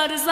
God is